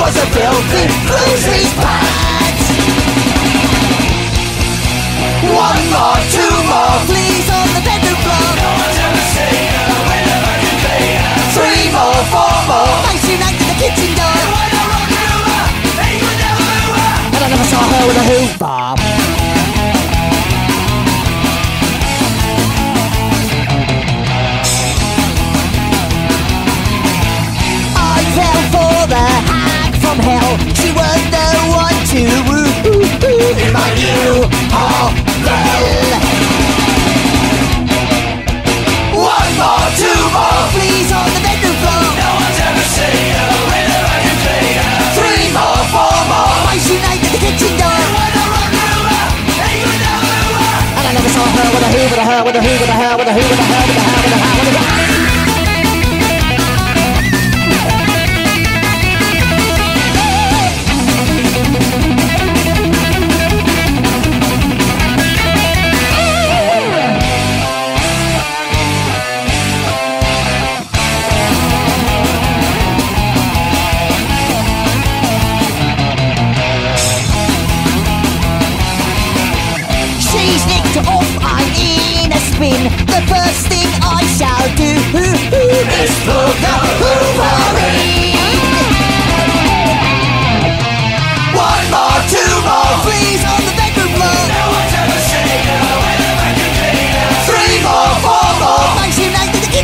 was a filthy bluesy pact One more, two more, please on the bedroom floor. No one's ever seen a winner like play cleaner Three more, four more, face united to the kitchen door. And you I never saw her with a hoover But you One more, two more Please on the bedroom floor. No one's ever seen Three more, four more. Twice the kitchen door. And I never saw her with a who, with a her, with a who, with a her, with a who, with a her,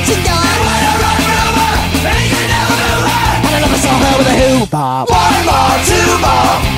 When I run over, and you never knew her. And I never saw her with a. One more, two more.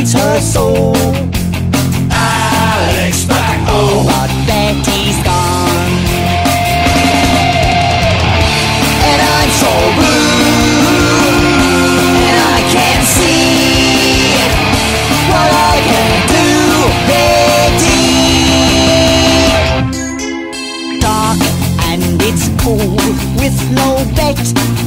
Needs her so. Alex back home. But Betty's gone. And I'm so blue. And I can't see what I can do, Betty. Dark and it's cold with no Betty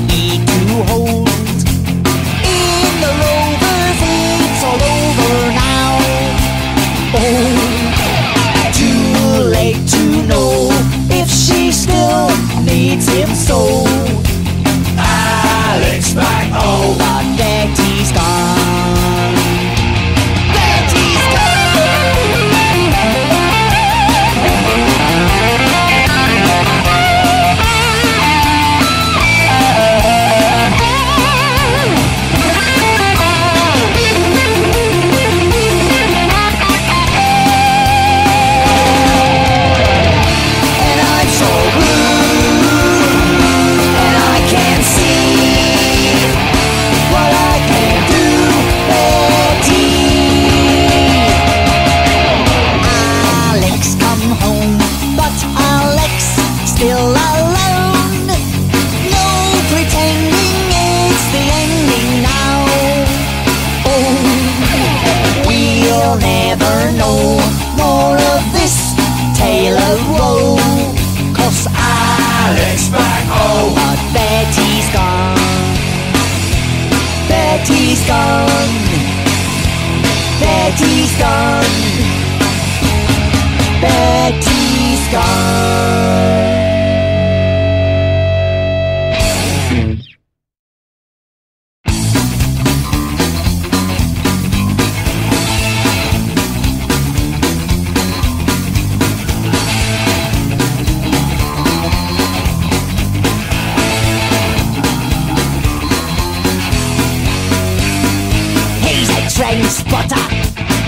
He's a spotter.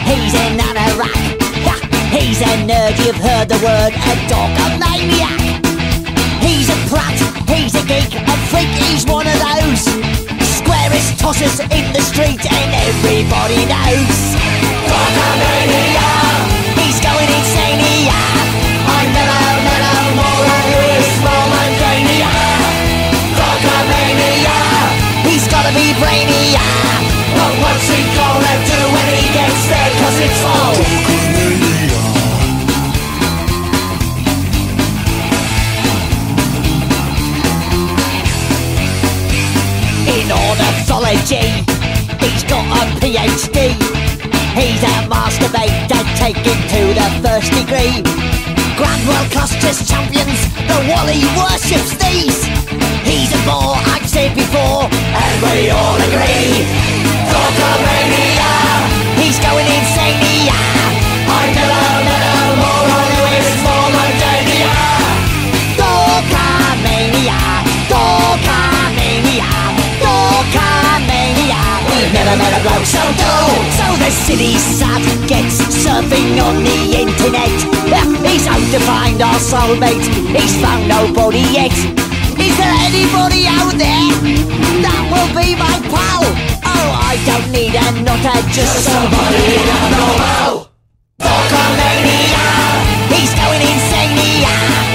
He's an anorak. Ha! He's a nerd, you've heard the word, a dog, a maniac. He's a prat, he's a geek, a freak, he's one of those. Squarest tossers in the street, and everybody knows. Dogomania, he's going insane, yeah. I never met a moron who is more mundania. Dogomania, he's gotta be brainy. In ornithology. He's got a PhD. He's a masturbator taken to the first degree. Grand World class chess champions, the Wally worships these. He's a bore, I've said before, and we all agree. Dogomania, never met a so dull So the silly sap gets surfing on the internet He's out to find our soulmate He's found nobody yet Is there anybody out there that will be my pal? I don't need a knot, I just somebody I know how. Balkan He's going insane, yeah.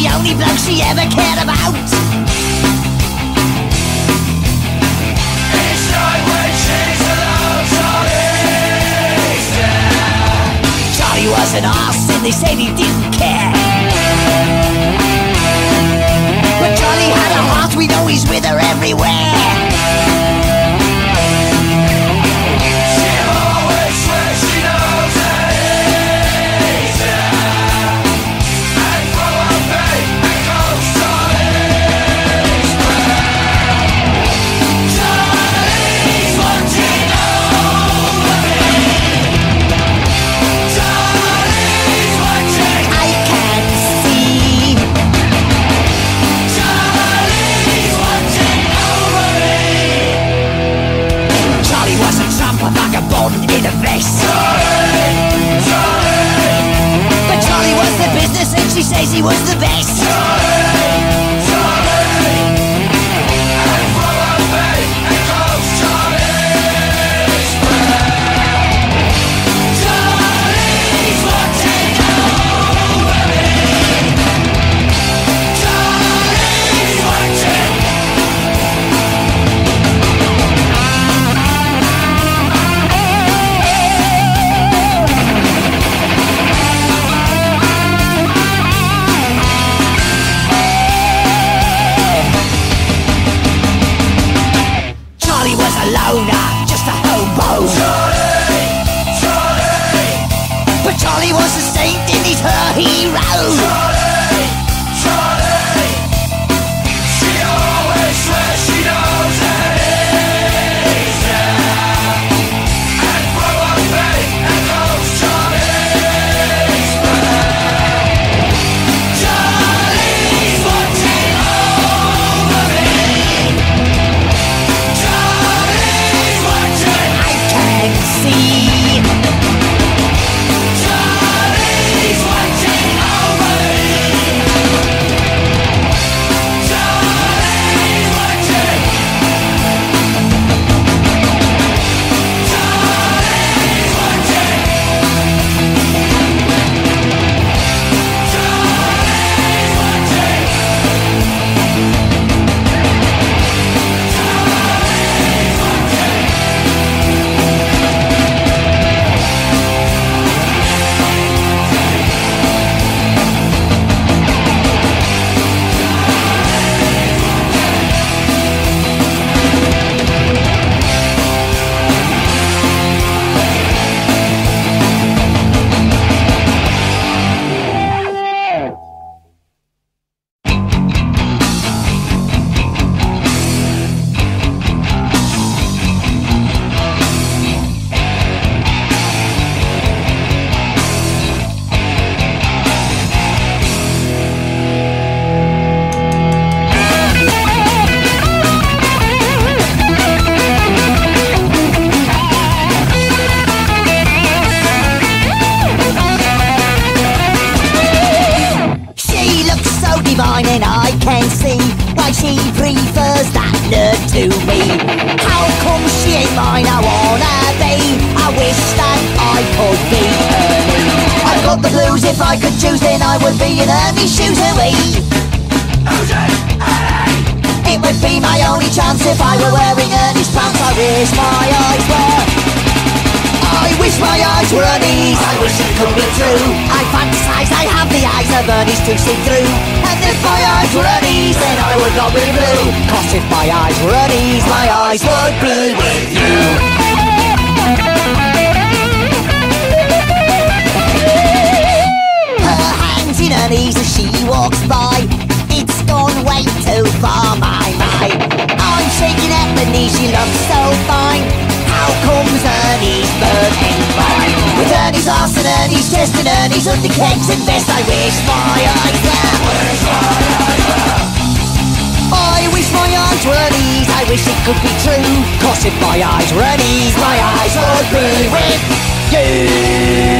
The only bloke she ever cared about. Each night when she's alone, Charlie's. Charlie was an arse and they said he didn't care. But Charlie had a heart, we know he's with her everywhere. A vest. Charlie, Charlie, But Charlie was the business and she says he was the best. I could be Ernie. I've got the blues. If I could choose, then I would be in Ernie's shoes. Away. It would be my only chance if I were wearing Ernie's pants. I wish my eyes were. I wish my eyes were Ernie's. I wish it could be true. I fantasize I have the eyes of Ernie's to see through. And if my eyes were Ernie's, then I would not be blue. Cause if my eyes were Ernie's, my eyes would be with you. Knees as she walks by. It's gone way too far, my my. I'm shaking at the knee, she looks so fine. How comes Ernie's bird and mine? With Ernie's arse and Ernie's chest and Ernie's undercakes and vest, I wish my eyes were. I wish my eyes were Ernie's, I wish it could be true. Cause if my eyes were Ernie's, my eyes would be with you.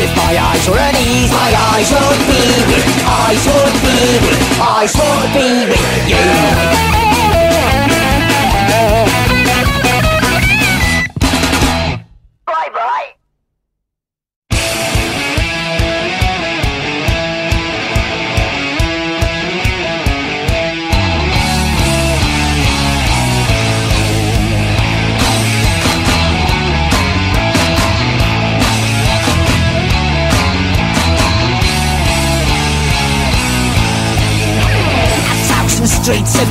if my eyes were Ernie's, my eyes would be with, eyes would be with, eyes would be with you.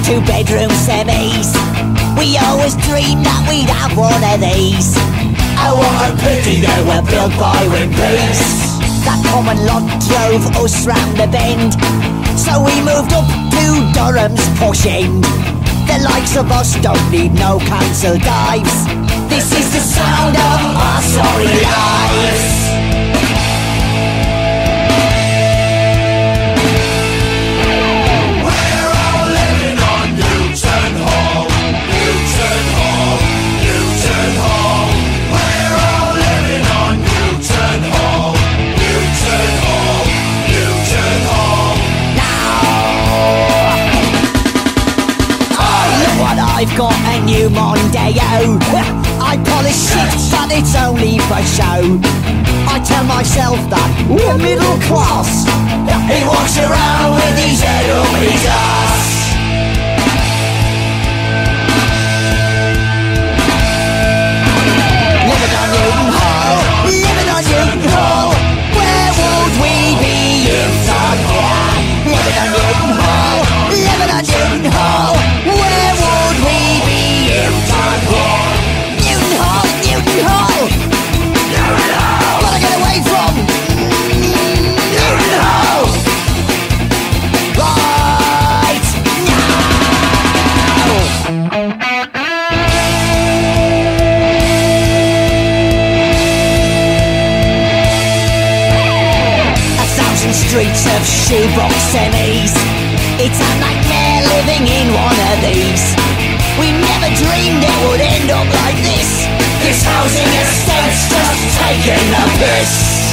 Two bedroom semis. We always dreamed that we'd have one of these. Oh, what a pity they were built by Wimpey's. That common lot drove us round the bend. So we moved up to Durham's posh end. The likes of us don't need no council dives. This is the sound of our sorry lives. I've got a new Mondeo. I polish shit, but it's only for show. I tell myself that we're middle class. He walks around with his head up his ass. Living on Newton Hall, living on Newton Hall. Where would we be if not here? Living on Newton Hall, living on Newton Hall. Semis. It's a nightmare living in one of these. We never dreamed it would end up like this. This housing estate's just taking the piss.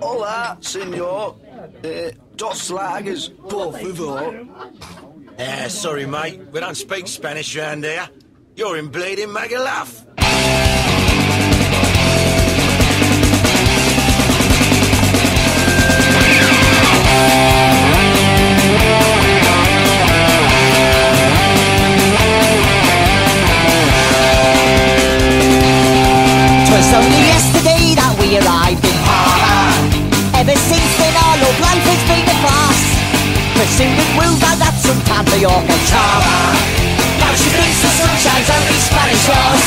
Hola, senor. Uh, dos lagas, por favor. Eh, sorry, mate. We don't speak Spanish round here. You're in bleeding Magaluf. Pursued and wooed by that some time for your charmer. Now she thinks the sun shines only Spanish laws.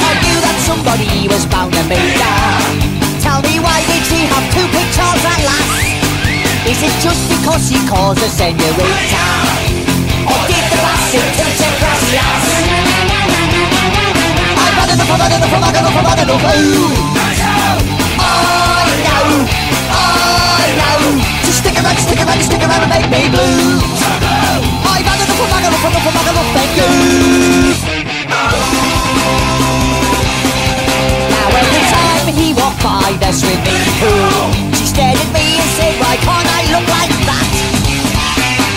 I knew that somebody was bound to meet her. Tell me why did she have two pictures at last? Is it just because she calls her senorita? Or did the bastard tilt her gracias? I've had enough, I've had enough, I've had enough, I've had enough. Ooh. I make me blue. Thank you. Now every time he walked by the swimming pool, she stared at me and said, why can't I look like that?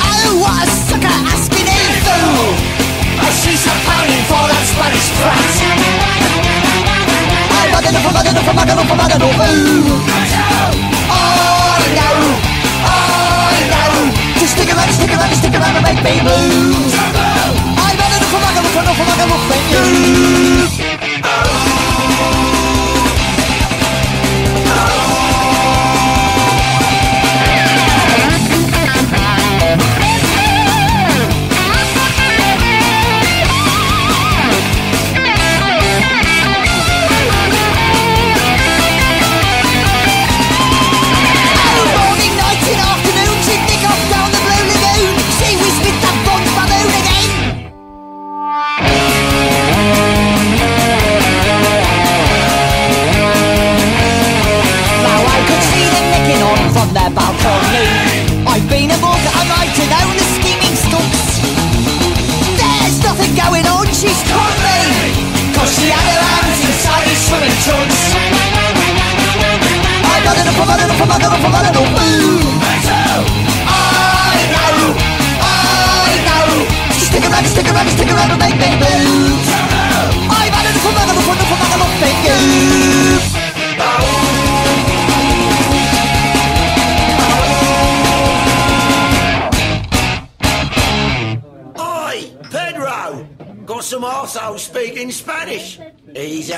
Oh, what a sucker asking a fool! As she's a pining for that Spanish brat. Had enough, I've had enough, I've had enough, I've had enough. Ooh. I stick around and make me blue. I've had enough, I've had enough, enough, I've had enough, you.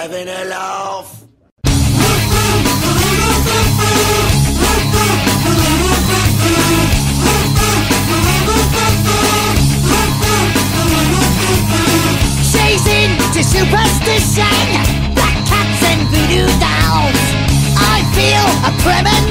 Having a laugh. She's into superstition, black cats and voodoo dolls. I feel a premonition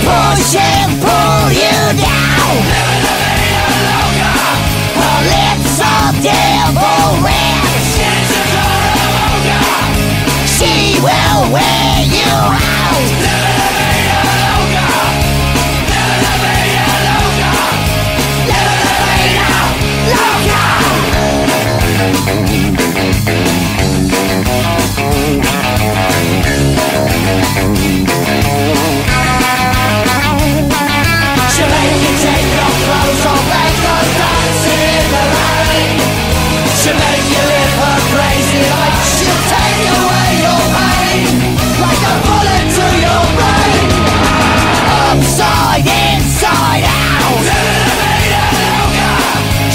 push and pull you down Never, the vida loca Her lips are devil red She's a Dora She will wear you out. Never, the vida loca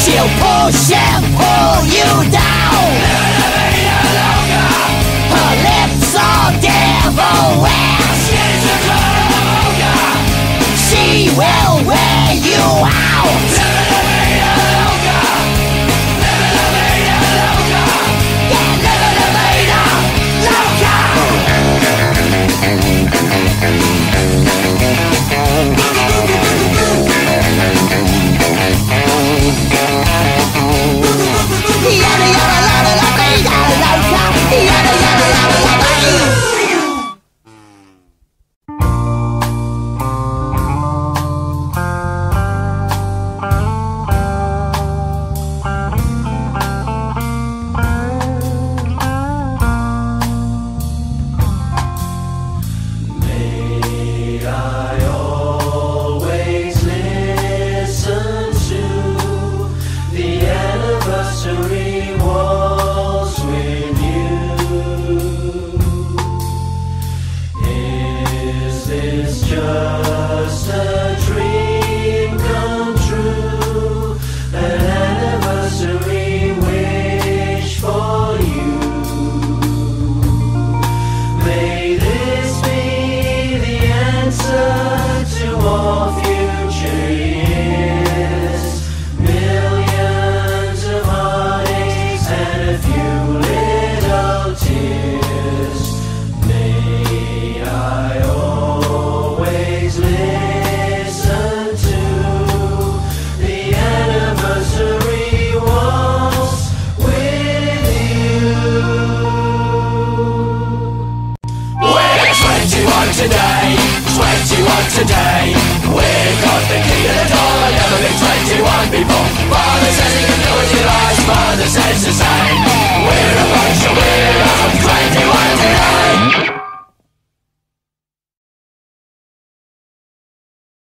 she'll push and pull you down. Her lips are devil ass. She will wear you out.